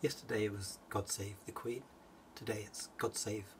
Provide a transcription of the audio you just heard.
Yesterday it was God Save the Queen, today it's God Save.